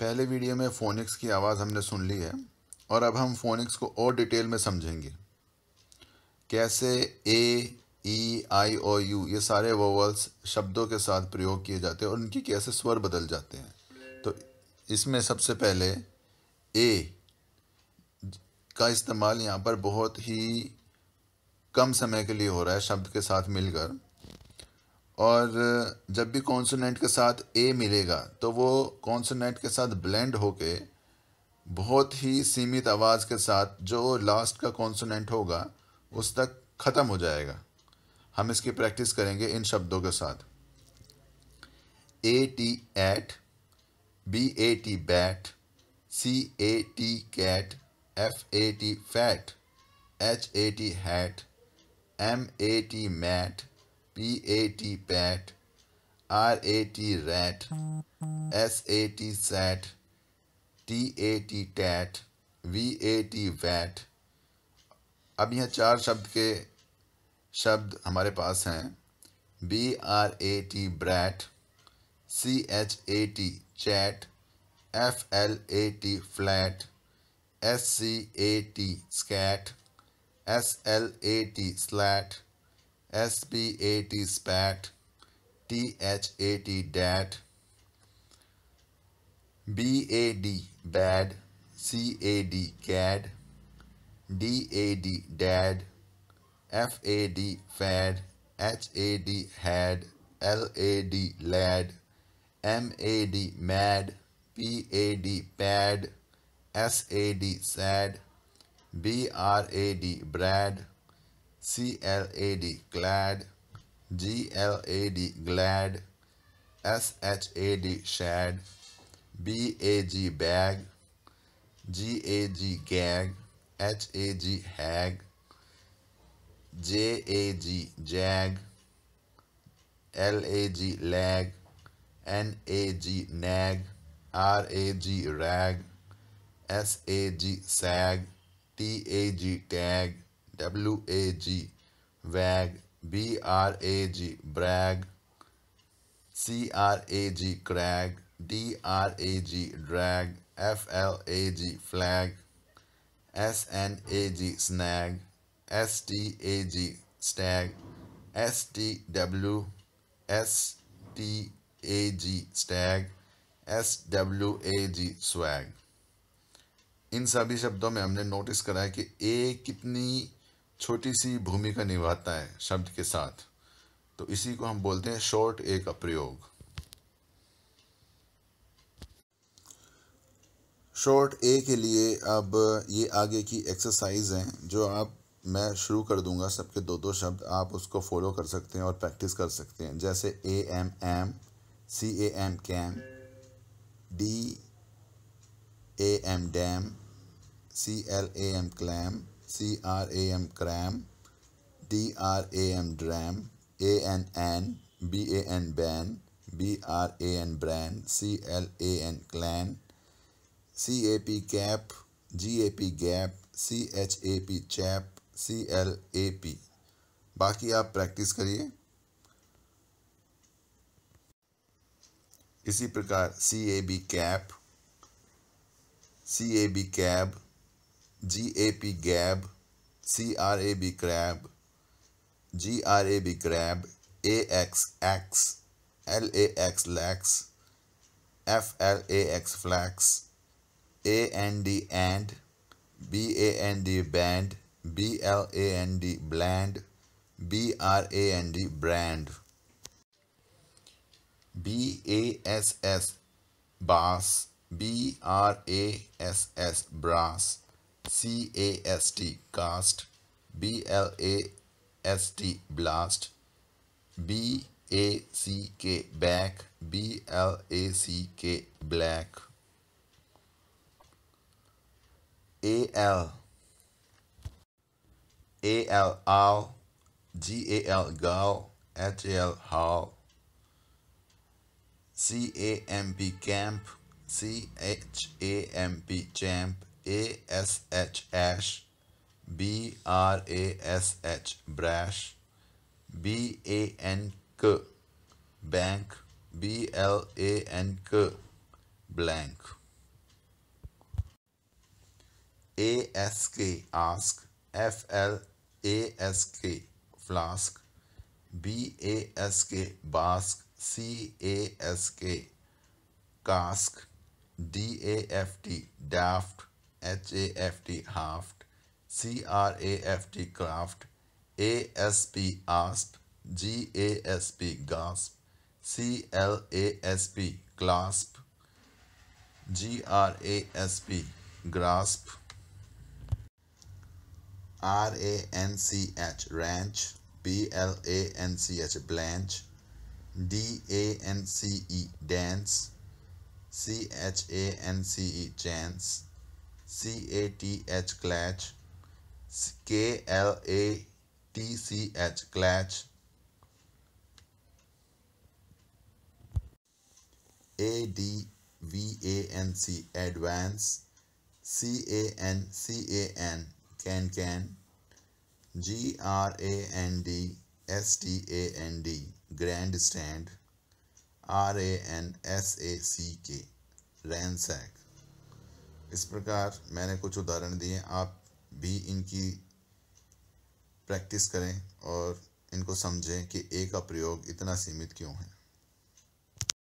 पहले वीडियो में फोनिक्स की आवाज़ हमने सुन ली है और अब हम फोनिक्स को और डिटेल में समझेंगे। कैसे ए ई आई ओ यू ये सारे वोवल्स शब्दों के साथ प्रयोग किए जाते हैं और उनकी कैसे स्वर बदल जाते हैं। तो इसमें सबसे पहले ए का इस्तेमाल यहाँ पर बहुत ही कम समय के लिए हो रहा है शब्द के साथ मिलकर। और जब भी कॉन्सोनेंट के साथ ए मिलेगा तो वो कॉन्सोनेंट के साथ ब्लेंड होके बहुत ही सीमित आवाज़ के साथ जो लास्ट का कॉन्सोनेंट होगा, उस तक ख़त्म हो जाएगा। हम इसकी प्रैक्टिस करेंगे इन शब्दों के साथ। A T at B A T bat C A T cat F A T fat H A T hat M A T mat P A T pat R A T rat S A T sat T A T tat V A T vat अब यह चार शब्द के शब्द हमारे पास हैं B R A T brat C H A T chat F L A T flat S C A T scat S L A T slat Spat, T H A T dat, bad, C A D cad, D A D dad, F A D fad, H A D had, L A D lad, M A D mad, P A D pad, S A D sad, B R A D brad, C L A D glad, G L A D glad, S H A D shad, B A G bag, G A G gag, H A G hag, J A G jag, L A G lag, N A G nag, R A G rag, S A G sag, T A G tag, W A G wag B R A G brag C R A G crag D R A G drag F L A G flag S N A G snag S T A G stag S T W S T A G stag S W A G swag इन सभी शब्दों में हमने notice करा है कि ए कितनी छोटी सी भूमिका निभाता है शब्द के साथ। तो इसी को हम बोलते हैं शॉर्ट ए का प्रयोग। शॉर्ट ए के लिए अब ये आगे की एक्सरसाइज हैं, जो आप, मैं शुरू कर दूँगा सबके दो दो शब्द, आप उसको फॉलो कर सकते हैं और प्रैक्टिस कर सकते हैं। जैसे A M M C A M cam D A M dam C L A M clam C R A M cram D R A M dram A N N B A N ban B R A N bran C L A N clan C A P cap G A P gap C H A P chap C L A P बाकी आप practice करिए। इसी प्रकार C A B cap C A B cab GAP gab, CRAB crab, GRAB crab, AX ax, LAX lax, FLAX flax, AND and, BAND band, BLAND bland, BRAND brand. BASS bass, BRASS brass. C A S T cast, B L A S T blast, B A C K back, B L A C K black, A L A L owl, G A L gal, H A L how, C A M P camp, C H A M P champ, a S H ash, B R A S H brash, B A N K bank, B L A N K blank. A S K ask, F L A S K flask, B A S K bask, C A S K cask, D A F T daft, HAFT Haft, CRAFT Craft, ASP ASP, GASP GASP, CLASP Clasp, GRASP Grasp, RANCH Ranch, BLANCH Blanch, DANCE Dance, CHANCE Chance, C A T H clutch K L A T C H clutch A D V A N C advance. C A N C A N can can. G R A N D S T A N D grandstand. R A N S A C K. Ransack इस प्रकार मैंने कुछ उदाहरण दिए, आप भी इनकी practice करें और इनको समझें कि ए का प्रयोग इतना सीमित क्यों है।